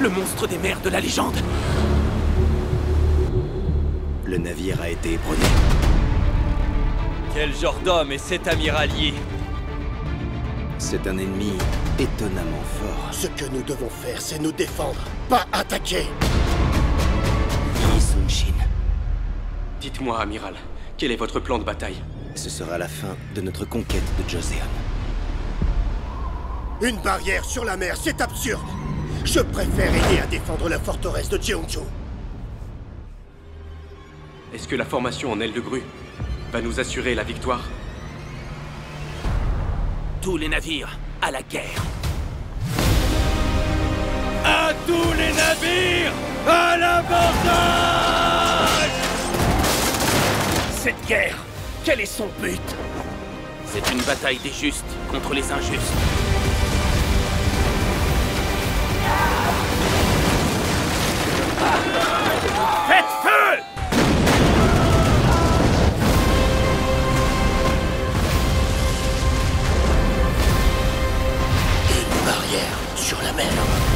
Le monstre des mers de la légende Le navire a été ébranlé. Quel genre d'homme est cet amiralier C'est un ennemi étonnamment fort. Ce que nous devons faire, c'est nous défendre, pas attaquer. Yi Sun-shin. Dites-moi, amiral, quel est votre plan de bataille? Ce sera la fin de notre conquête de Joseon. Une barrière sur la mer, c'est absurde. Je préfère aider à défendre la forteresse de Jeonju. Est-ce que la formation en aile de grue va nous assurer la victoire? Tous les navires à la guerre. À tous les navires À l'abordage Cette guerre, quel est son but? C'est une bataille des justes contre les injustes. Sur la mer.